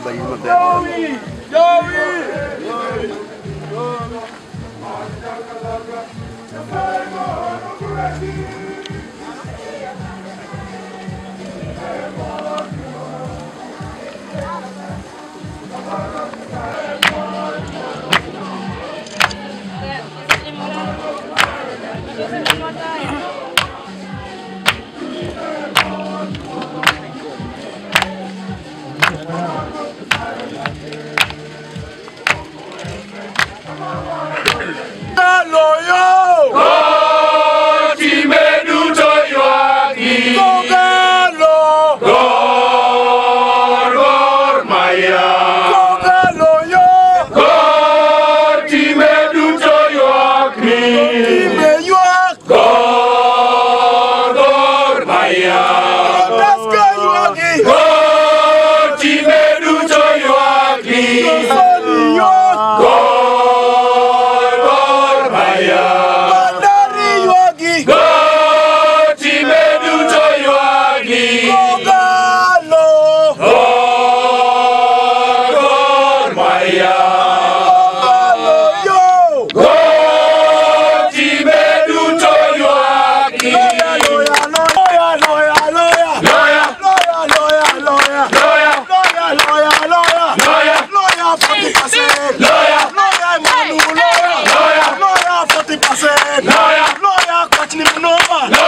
Joey, Joey. no Lawyer, lawyer, kwatini mnoma. Lawyer.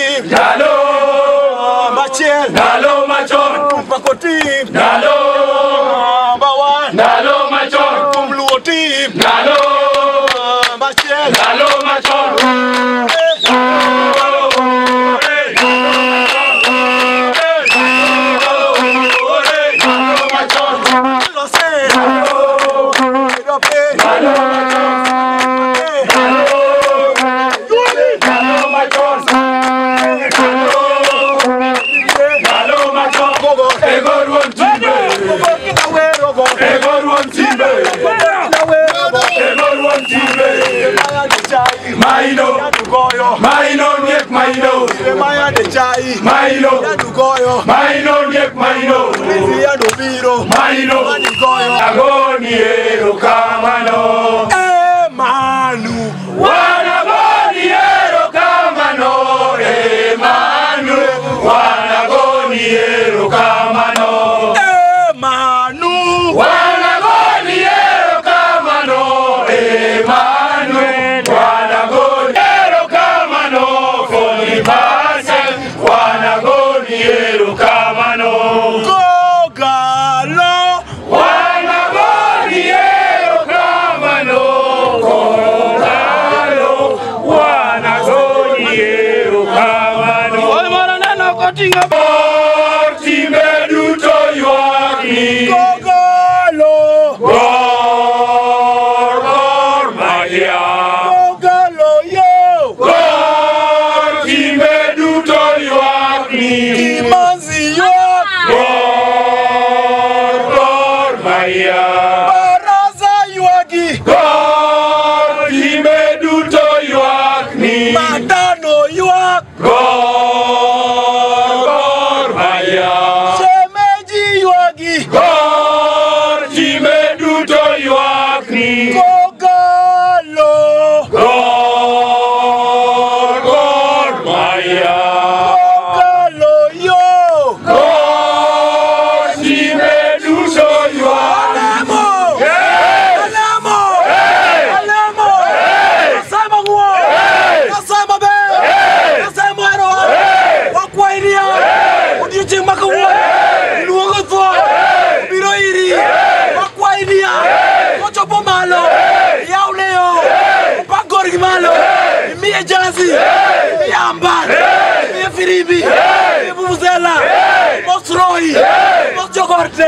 Ndalo machon, ndalo, ndalo chai mailo yadugoyo mailo ondiek mailo iwe mayade chai. Mailo yadugoyo mailo ondiek mailo lizi yanobiro mailo adigoyo agoni erokamano eh. Maya. Baraza ywagi. God imeduto duto ywakni, Matano ywak. God maya. Shemeji ywagi. Bor Imiye jazi Imiye ambar Imiye firimbi Imiye vuvuzela Mos roi Mos jogorte